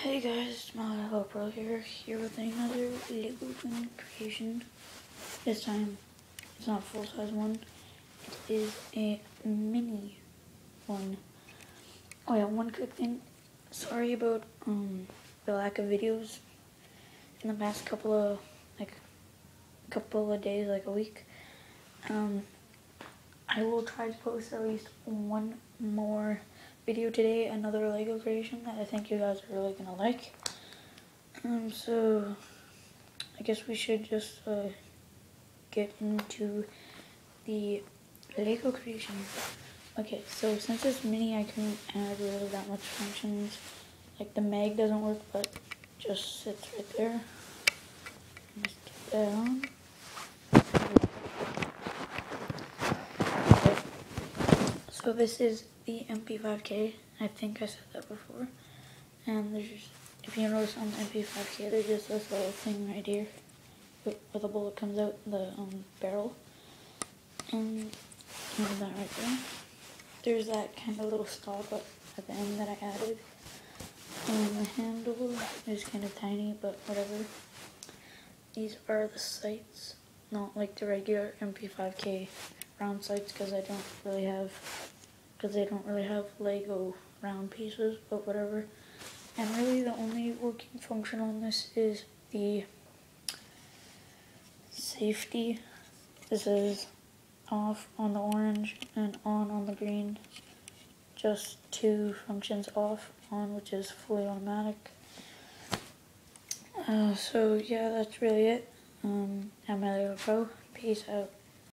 Hey guys, it's my Pro here, here with another Lego Twin creation. This time, it's not a full-size one, it is a mini one. Oh yeah, one quick thing, sorry about um the lack of videos in the past couple of, like, couple of days, like a week. Um, I will try to post at least one more video today, another Lego creation that I think you guys are really gonna like. Um, so I guess we should just uh, get into the Lego creation. Okay, so since it's mini, I couldn't add really that much functions. Like the mag doesn't work, but just sits right there. Just get that on. So this is the MP5K. I think I said that before. And there's just, if you notice on the MP5K, there's just this little thing right here where the bullet comes out the um, barrel. And that right there. There's that kind of little stop at the end that I added. And the handle is kind of tiny, but whatever. These are the sights, not like the regular MP5K round sights because I don't really have because they don't really have Lego round pieces, but whatever. And really the only working function on this is the safety. This is off on the orange and on on the green. Just two functions off, on which is fully automatic. Uh, so yeah, that's really it. Um, I'm Elio Pro. Peace out.